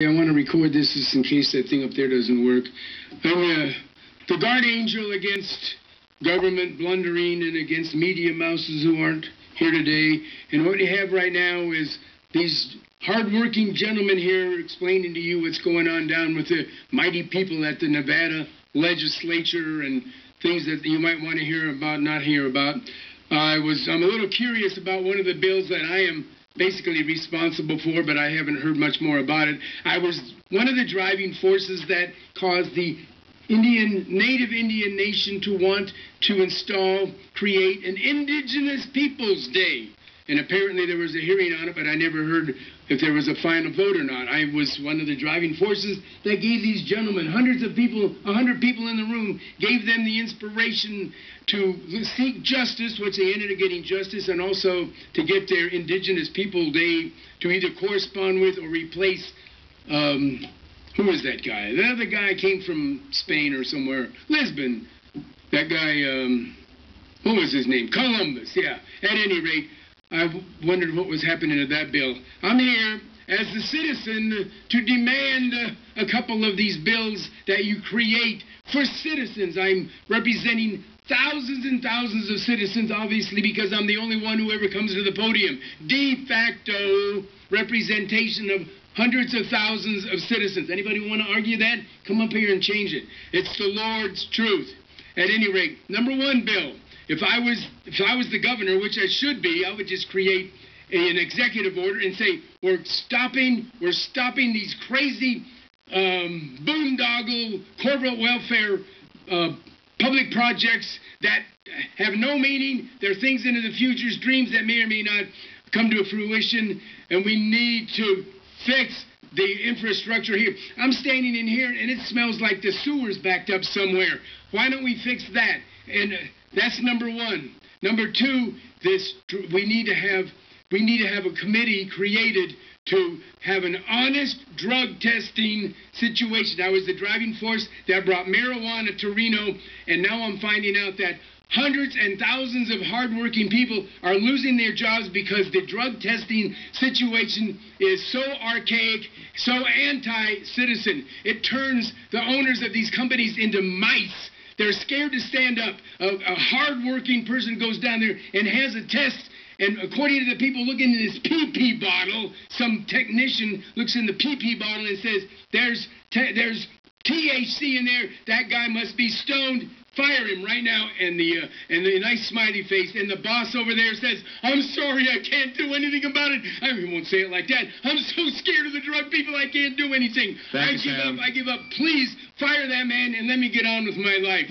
I want to record this just in case that thing up there doesn't work. I'm uh, the guard angel against government blundering and against media mouses who aren't here today. And what you have right now is these hardworking gentlemen here explaining to you what's going on down with the mighty people at the Nevada legislature and things that you might want to hear about, not hear about. I was I'm a little curious about one of the bills that I am basically responsible for, but I haven't heard much more about it. I was one of the driving forces that caused the Indian, native Indian nation to want to install, create an Indigenous Peoples Day. And apparently there was a hearing on it, but I never heard if there was a final vote or not. I was one of the driving forces that gave these gentlemen, hundreds of people, a hundred people in the room, gave them the inspiration to seek justice, which they ended up getting justice, and also to get their Indigenous People Day to either correspond with or replace. Um, who was that guy? The other guy came from Spain or somewhere, Lisbon. That guy, um, what was his name? Columbus. Yeah. At any rate, I wondered what was happening to that bill. I'm here as the citizen to demand a couple of these bills that you create for citizens. I'm representing thousands and thousands of citizens, obviously, because I'm the only one who ever comes to the podium. De facto representation of hundreds of thousands of citizens. Anybody want to argue that? Come up here and change it. It's the Lord's truth. At any rate, number one bill. If I was if I was the governor, which I should be, I would just create a- an executive order and say we're stopping we're stopping these crazy um, boondoggle corporate welfare uh, public projects that have no meaning. They're things into the future's dreams that may or may not come to fruition, and we need to fix the infrastructure here. I'm standing in here and it smells like the sewer's backed up somewhere. Why don't we fix that? And uh, that's number one. Number two, this we need to have we need to have a committee created to have an honest drug testing situation. I was the driving force that brought marijuana to Reno, and now I'm finding out that hundreds and thousands of hardworking people are losing their jobs because the drug testing situation is so archaic, so anti-citizen. It turns the owners of these companies into mice. They're scared to stand up. A, a hardworking person goes down there and has a test and according to the people looking in this PP bottle, some technician looks in the PP bottle and says, "There's there's THC in there. That guy must be stoned. Fire him right now." And the uh, and the nice smiley face. And the boss over there says, "I'm sorry, I can't do anything about it." I won't say it like that. I'm so scared of the drug people, I can't do anything. Thank I you, give Sam. up. I give up. Please fire that man and let me get on with my life.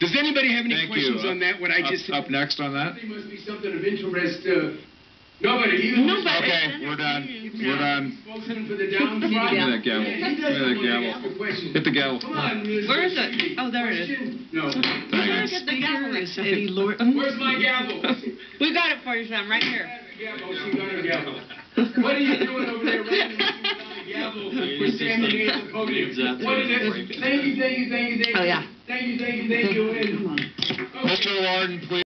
Does anybody have any Thank questions you. on that? What I Up- just Up next on that? there must be something of interest. Uh, nobody. Even Nobody. Okay, we're done. We're done. Spokesman for the downtrodden. Give me that gavel. Give me that gavel. ask a question. Hit the gavel. Come on, Where is it? Oh, there it is. No. Thank you. Get the gavel next Eddie it. Lord. Where's my gavel? We got it for you, Sam, right here. Gavel. She got her gavel. What are you doing over there writing without a gavel for standing at the podium? What is it? Thank you, thank you, thank you, thank you. Oh, yeah. Thank you, thank you, thank you. And- Mr. Warden, please.